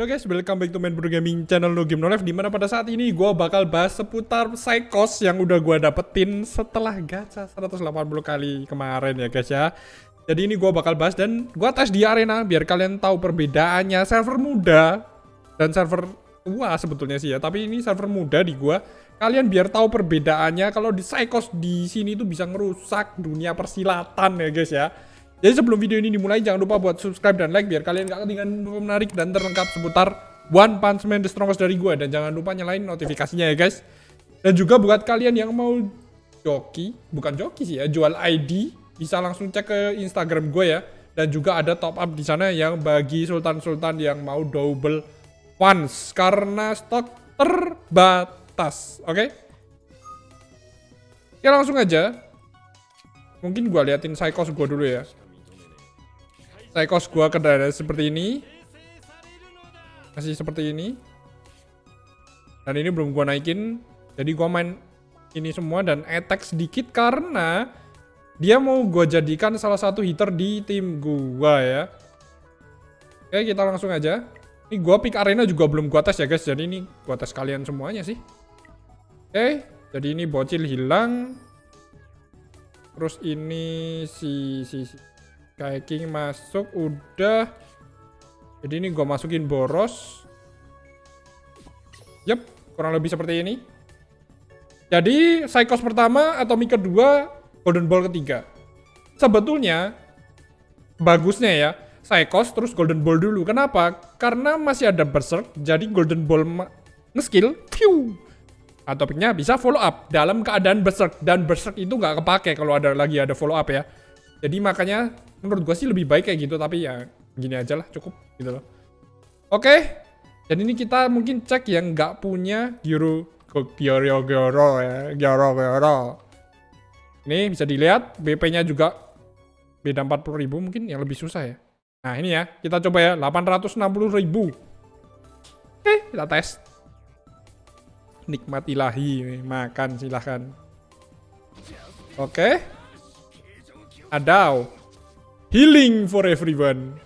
Halo guys, welcome back to Main Pro Gaming channel No Game No Life Di mana pada saat ini gue bakal bahas seputar Psychos yang udah gue dapetin setelah gacha 180 kali kemarin ya guys ya. Jadi ini gue bakal bahas dan gue tes di arena biar kalian tahu perbedaannya. Server muda dan server tua sebetulnya sih ya Tapi ini server muda di gue Kalian biar tahu perbedaannya kalau di Psychos di sini tuh bisa ngerusak dunia persilatan ya guys ya jadi sebelum video ini dimulai jangan lupa buat subscribe dan like biar kalian gak ketinggalan info menarik dan terlengkap seputar One Punch Man The Strongest dari gue dan jangan lupa nyalain notifikasinya ya guys. Dan juga buat kalian yang mau joki, bukan joki sih ya, jual ID bisa langsung cek ke Instagram gue ya. Dan juga ada top up di sana yang bagi sultan-sultan yang mau double once karena stok terbatas. Oke? Okay? Ya langsung aja. Mungkin gue liatin Psychos gue dulu ya. Psychos gua kedada seperti ini. Masih seperti ini. Dan ini belum gua naikin. Jadi gua main ini semua dan attack sedikit karena dia mau gua jadikan salah satu hitter di tim gua ya. Oke, kita langsung aja. Ini gua pick arena juga belum gua tes ya guys. Jadi ini gua tes kalian semuanya sih. Oke, jadi ini bocil hilang. Terus ini si si, si King masuk udah. Jadi ini gue masukin boros. Yep, kurang lebih seperti ini. Jadi Psychos pertama, Atomic kedua, Golden Ball ketiga. Sebetulnya bagusnya ya Psychos terus Golden Ball dulu. Kenapa? Karena masih ada Berserk, jadi Golden Ball nge-skill, pew, Atopicnya bisa follow up dalam keadaan Berserk dan Berserk itu nggak kepake kalau ada lagi ada follow up ya. Jadi makanya menurut gue sih lebih baik kayak gitu tapi ya gini aja lah cukup gitu loh. Oke. Dan ini kita mungkin cek yang nggak punya Gyro Gyoro Gyoro ya, Gyoro Gyoro. Ini bisa dilihat BP-nya juga beda 40.000 mungkin yang lebih susah ya. Nah, ini ya, kita coba ya 860.000. Oke, kita tes. Nikmat ilahi, makan silahkan. Oke. Adau. Healing for everyone.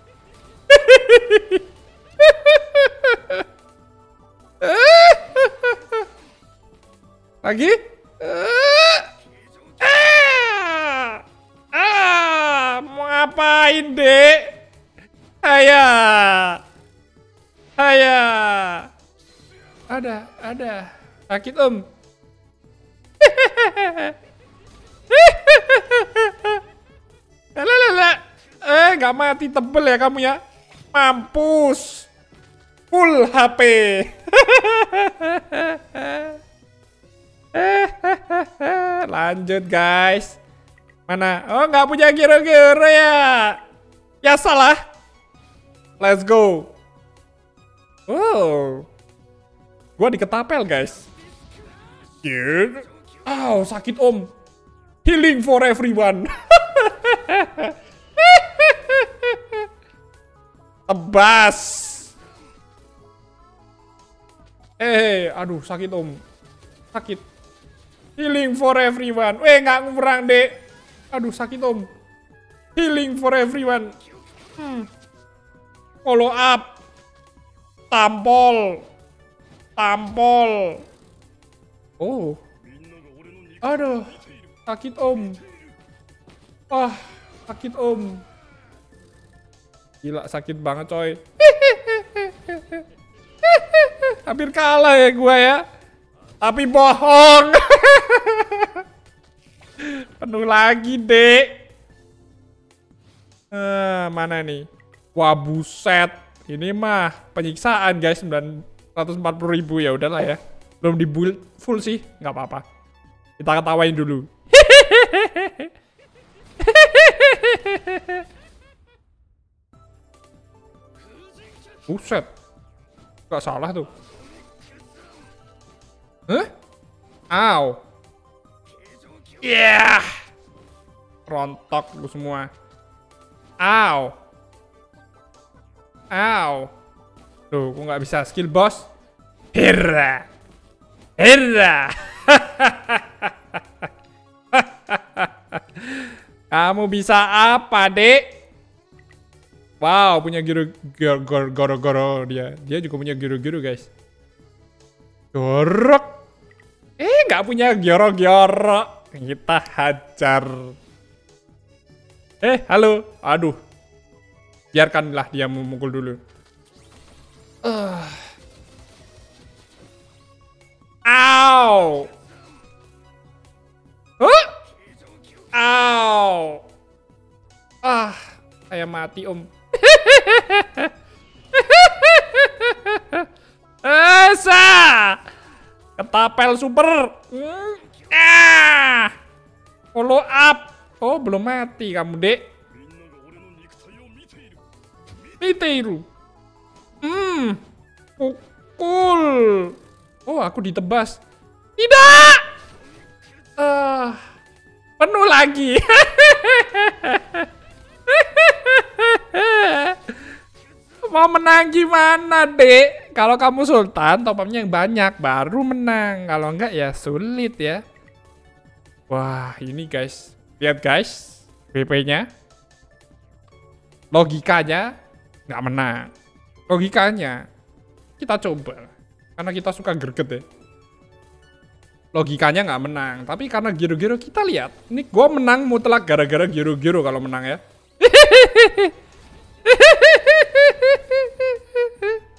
Lagi? Ah, ah, mau ngapain, Dek? Aya. Aya. Ada, ada. Sakit, Om. Lala, eh nggak mati tebel ya kamu ya, mampus, full HP. Lanjut guys, mana? Oh nggak punya giro-giro ya? Ya salah. Let's go. Oh, gua diketapel guys. Oh sakit om. Healing for everyone. Tebas. Eh, aduh sakit om. Sakit. Healing for everyone. Weh, nggak ngurang dek. Aduh sakit om. Healing for everyone. Hmm. Follow up. Tampol. Tampol. Oh. Aduh. Sakit om. Wah, sakit om. Gila, sakit banget coy. Hampir kalah ya gue ya. Tapi bohong. Penuh lagi, dek. Uh, mana nih? Wah, buset. Ini mah penyiksaan, guys. 940 ribu ya udahlah ya. Belum di full sih, nggak apa-apa. Kita ketawain dulu. Buset. Gak salah tuh. Hah? Aw. Yeah. Rontok lu semua. Aw. Aw. Tuh, kok nggak bisa skill boss? Hera. Hera. Kamu bisa apa, dek? Wow, punya giru goro goro goro dia. Dia juga punya giru giru guys. Gorok. Eh, nggak punya gioro gioro. Kita hajar. Eh, halo. Aduh. Biarkanlah dia memukul dulu. Ow. Huh? Ow. Ah, saya mati om. Ketapel super. Ah! Follow up. Oh, belum mati kamu, Dek. Miteiru. Hmm. Pukul. Oh, aku ditebas. Tidak! Uh, penuh lagi. Mau menang gimana, Dek? Kalau kamu sultan, top yang banyak baru menang. Kalau enggak ya sulit ya. Wah, ini guys. Lihat guys, BP-nya. Logikanya nggak menang. Logikanya kita coba. Karena kita suka greget ya. Logikanya nggak menang. Tapi karena giro-giro kita lihat. Ini gue menang mutlak gara-gara giro-giro kalau menang ya.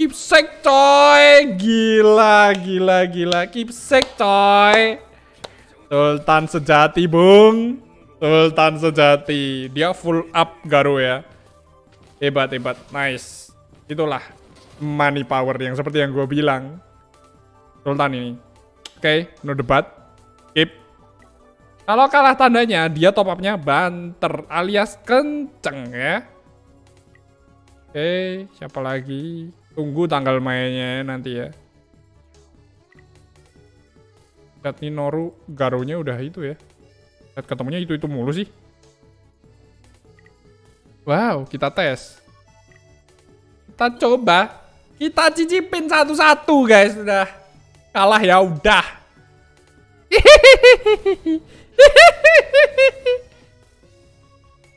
Keep sek coy. Gila, gila, gila. Keep sek coy. Sultan sejati, Bung. Sultan sejati. Dia full up Garo ya. Hebat, hebat. Nice. Itulah money power yang seperti yang gue bilang. Sultan ini. Oke, okay, no debat. Keep. Kalau kalah tandanya, dia top up-nya banter alias kenceng ya. Oke, okay, siapa lagi? Tunggu tanggal mainnya nanti ya. Lihat nih Noru, Garonya udah itu ya. Lihat ketemunya itu-itu mulu sih. Wow, kita tes. Kita coba. Kita cicipin satu-satu guys. Udah. Kalah ya udah.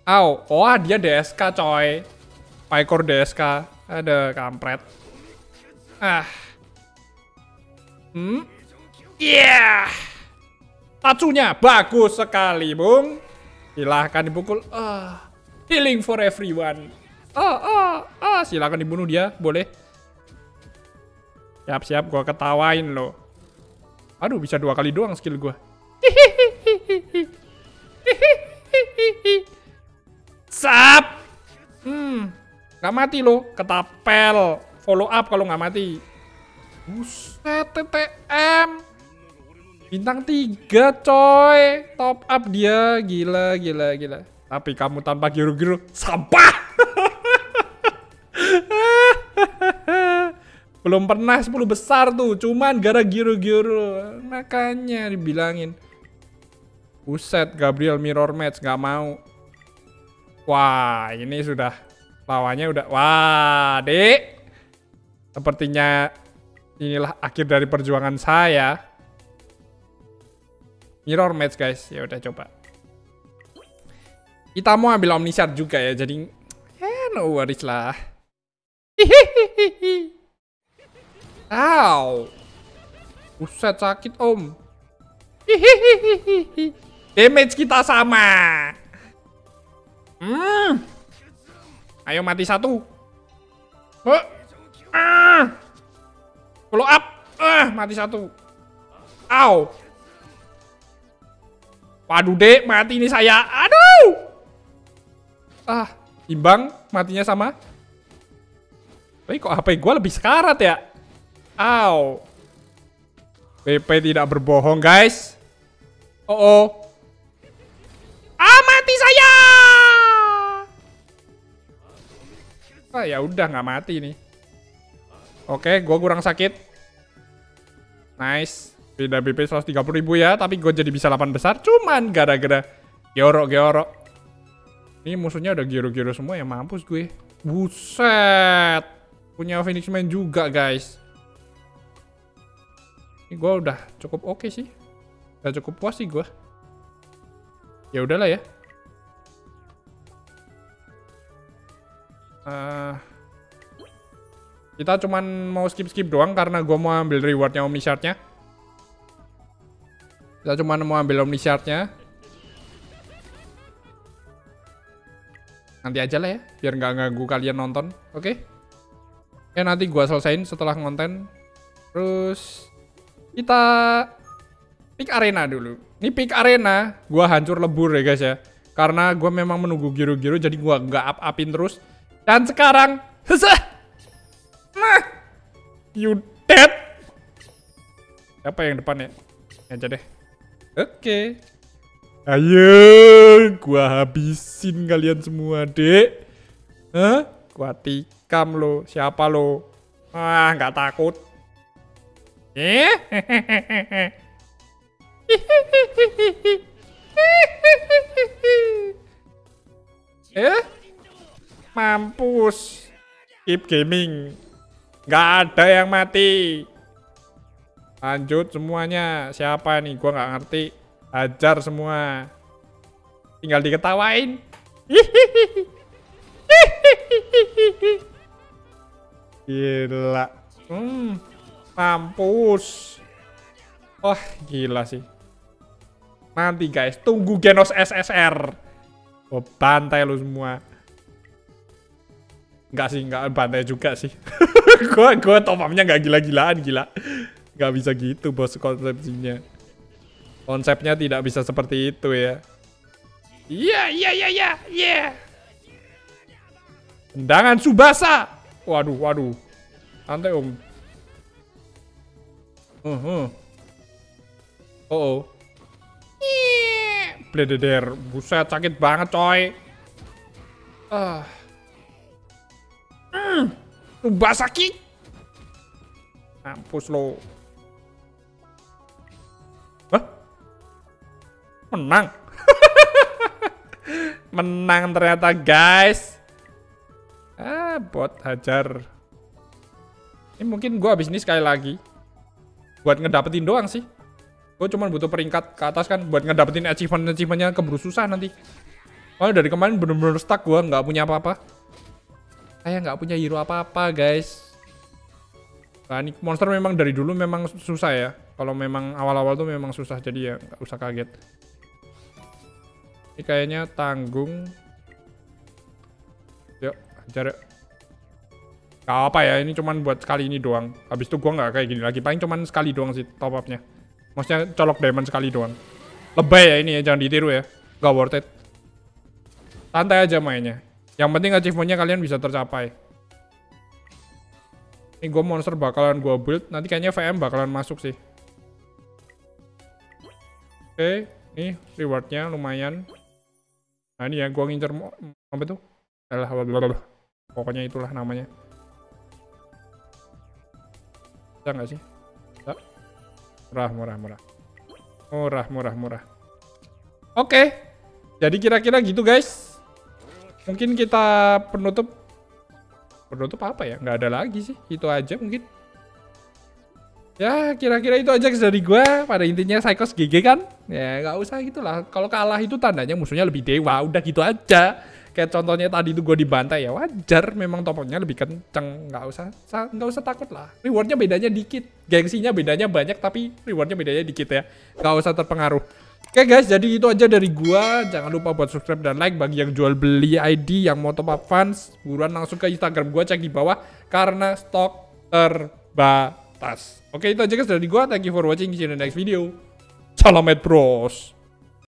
Aw, oh dia DSK coy. Paikor DSK. Ada kampret. Ah. Hmm? Yeah. Tacunya bagus sekali, Bung. Silahkan dipukul. Ah. Healing for everyone. Oh, oh, oh. Silahkan dibunuh dia. Boleh. Siap-siap gua ketawain lo. Aduh, bisa dua kali doang skill gua. Sap. Hmm. Gak mati lo. Ketapel. Follow up kalau nggak mati. Buset, TTM. Bintang 3 coy. Top up dia. Gila, gila, gila. Tapi kamu tanpa giru-giru. Sampah. Belum pernah 10 besar tuh. Cuman gara giru-giru. Makanya dibilangin. Buset, Gabriel mirror match. Gak mau. Wah, ini sudah. Lawannya udah. Wah, dek. Sepertinya inilah akhir dari perjuangan saya. Mirror match guys. Ya udah coba. Kita mau ambil Omnisar juga ya. Jadi ya no worries lah. Ow. Buset sakit om. Damage kita sama. Hmm. Ayo mati satu. Huh. Ah. Follow up. Ah, mati satu. Ow. Waduh dek, mati ini saya. Aduh. Ah, imbang matinya sama. Tapi kok HP gue lebih sekarat ya? Aw. PP tidak berbohong guys. Oh, oh. Ah, mati saya. Ah, ya udah nggak mati nih. Oke, gue kurang sakit. Nice. Beda BP 130 ribu ya, tapi gue jadi bisa 8 besar. Cuman gara-gara georok georok. Ini musuhnya udah giro-giro semua ya mampus gue. Buset. Punya Phoenix Man juga guys. Ini gue udah cukup oke okay sih. Gak cukup puas sih gue. Ya udahlah ya. Uh, kita cuman mau skip-skip doang karena gue mau ambil rewardnya Omnishartnya. Kita cuman mau ambil Omnishartnya. Nanti aja lah ya, biar nggak ganggu kalian nonton. Oke? Okay? Ya nanti gue selesaiin setelah konten. Terus kita pick arena dulu. Ini pick arena, gue hancur lebur ya guys ya. Karena gue memang menunggu giru-giru, jadi gue nggak up-upin terus. Dan sekarang, hesah! Nah, you dead. Siapa yang depan ya? Aja deh. Oke. Okay. Ayo, gua habisin kalian semua, Dek. Hah? Gua tikam lo. Siapa lo? Ah, nggak takut. Eh? eh? Mampus. Keep gaming. Gak ada yang mati. Lanjut semuanya. Siapa nih? Gua nggak ngerti. Ajar semua. Tinggal diketawain. Gila. Hmm, mampus. Wah, gila sih. Nanti guys, tunggu Genos SSR. Oh, bantai lu semua. Enggak sih, enggak bantai juga sih. gua gua top up-nya enggak gila-gilaan, gila. Enggak bisa gitu bos konsepnya. Konsepnya tidak bisa seperti itu ya. Iya, iya, iya, iya, iya. Tendangan Subasa. Waduh, waduh. Santai om. Uh -huh. Oh, oh. Blededer. Buset, sakit banget coy. Ah. Uh. Hmm, Subasaki. Mampus lo. Hah? Menang. Menang ternyata guys. Ah, bot hajar. Ini mungkin gue habis ini sekali lagi. Buat ngedapetin doang sih. Gue cuma butuh peringkat ke atas kan. Buat ngedapetin achievement-achievementnya keburu susah nanti. Oh dari kemarin bener-bener stuck gue. Nggak punya apa-apa. Saya nggak punya hero apa-apa, guys. Nah, ini monster memang dari dulu memang susah ya. Kalau memang awal-awal tuh memang susah, jadi ya nggak usah kaget. Ini kayaknya tanggung. Yuk, hajar yuk. Gak apa ya, ini cuman buat sekali ini doang. Habis itu gua nggak kayak gini lagi. Paling cuman sekali doang sih top upnya. Maksudnya colok diamond sekali doang. Lebay ya ini ya, jangan ditiru ya. Gak worth it. Santai aja mainnya. Yang penting achievementnya kalian bisa tercapai. Ini gue monster bakalan gue build. Nanti kayaknya VM bakalan masuk sih. Oke, ini rewardnya lumayan. Nah ini ya, gue ngincer apa itu? Alah, pokoknya itulah namanya. Bisa nggak sih? Bisa. Murah, murah, murah. Murah, murah, murah. Oke, jadi kira-kira gitu guys mungkin kita penutup. Penutup apa ya? Nggak ada lagi sih. Itu aja mungkin. Ya kira-kira itu aja dari gue pada intinya Psychos GG kan? Ya nggak usah gitulah. Kalau kalah itu tandanya musuhnya lebih dewa. Udah gitu aja. Kayak contohnya tadi itu gue dibantai ya. Wajar memang topongnya lebih kenceng. Nggak usah nggak usah takut lah. Rewardnya bedanya dikit. Gengsinya bedanya banyak tapi rewardnya bedanya dikit ya. Nggak usah terpengaruh Oke okay guys, jadi itu aja dari gua. Jangan lupa buat subscribe dan like bagi yang jual beli ID yang mau top up fans. Buruan langsung ke Instagram gua cek di bawah karena stok terbatas. Oke, okay, itu aja guys dari gua. Thank you for watching. See you in the next video. Salam Bros.